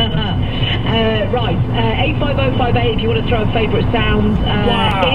uh, right, uh, 85058 if you want to throw a favourite sound uh, Wow.